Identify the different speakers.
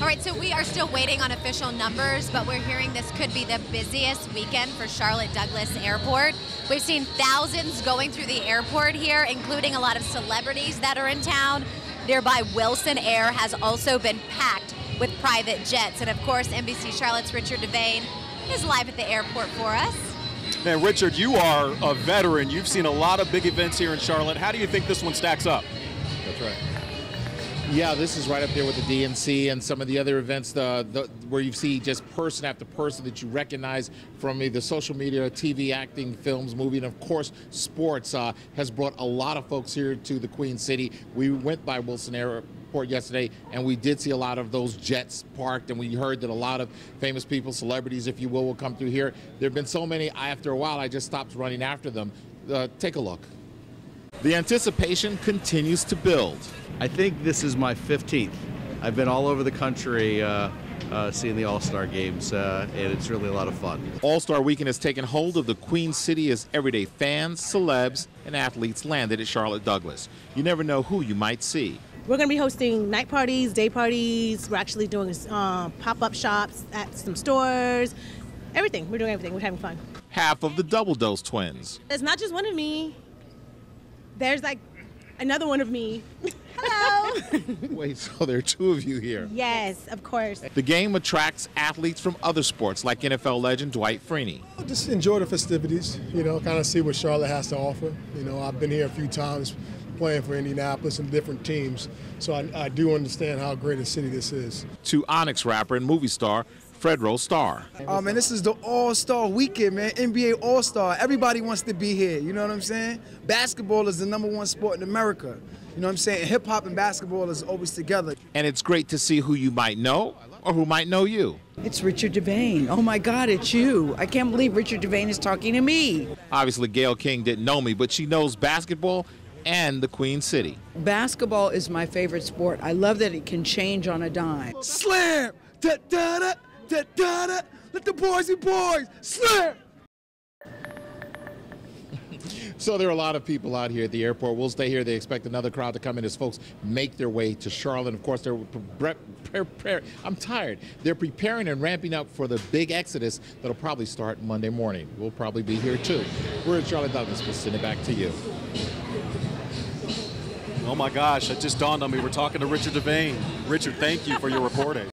Speaker 1: All right, so we are still waiting on official numbers, but we're hearing this could be the busiest weekend for Charlotte Douglas Airport. We've seen thousands going through the airport here, including a lot of celebrities that are in town. Nearby Wilson Air has also been packed with private jets. And of course, NBC Charlotte's Richard Devane is live at the airport for us.
Speaker 2: Man, Richard, you are a veteran. You've seen a lot of big events here in Charlotte. How do you think this one stacks up?
Speaker 3: That's right. Yeah, this is right up there with the DNC and some of the other events the, the, where you see just person after person that you recognize from either social media, TV, acting, films, movie, and of course, sports uh, has brought a lot of folks here to the Queen City. We went by Wilson Airport yesterday, and we did see a lot of those jets parked, and we heard that a lot of famous people, celebrities, if you will, will come through here. There have been so many, after a while, I just stopped running after them. Uh, take a look. The anticipation continues to build.
Speaker 4: I think this is my 15th. I've been all over the country uh, uh, seeing the All Star games, uh, and it's really a lot of fun.
Speaker 3: All Star Weekend has taken hold of the Queen City as everyday fans, celebs, and athletes landed at Charlotte Douglas. You never know who you might see.
Speaker 5: We're going to be hosting night parties, day parties. We're actually doing uh, pop up shops at some stores. Everything. We're doing everything. We're having fun.
Speaker 3: Half of the Double Dose twins.
Speaker 5: It's not just one of me. There's like another one of me. Hello.
Speaker 3: Wait, so there are two of you here?
Speaker 5: Yes, of course.
Speaker 3: The game attracts athletes from other sports, like NFL legend Dwight Freeney.
Speaker 6: Just enjoy the festivities, you know, kind of see what Charlotte has to offer. You know, I've been here a few times playing for Indianapolis and different teams, so I, I do understand how great a city this is.
Speaker 3: To Onyx rapper and movie star Fredro Starr.
Speaker 7: Oh man, this is the All Star Weekend, man. NBA All Star. Everybody wants to be here. You know what I'm saying? Basketball is the number one sport in America. You know what I'm saying? Hip hop and basketball is always together.
Speaker 3: And it's great to see who you might know or who might know you.
Speaker 8: It's Richard Devane. Oh my God, it's you. I can't believe Richard Devane is talking to me.
Speaker 3: Obviously, Gayle King didn't know me, but she knows basketball and the Queen City.
Speaker 8: Basketball is my favorite sport. I love that it can change on a dime.
Speaker 7: Slam! Da da da da da da! Let the boys be boys! Slam!
Speaker 3: So there are a lot of people out here at the airport. We'll stay here. They expect another crowd to come in as folks make their way to Charlotte. Of course, they're preparing. I'm tired. They're preparing and ramping up for the big exodus that'll probably start Monday morning. We'll probably be here too. We're at Charlotte Douglas. We'll send it back to you.
Speaker 2: Oh my gosh, that just dawned on me. We're talking to Richard Devane. Richard, thank you for your reporting.